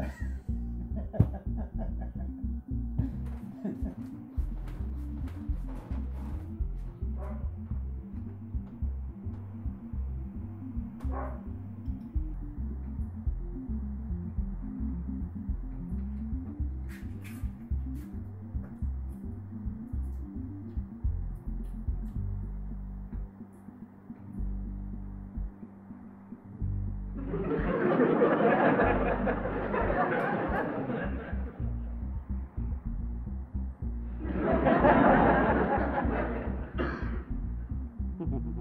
ハハハハ!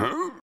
Huh?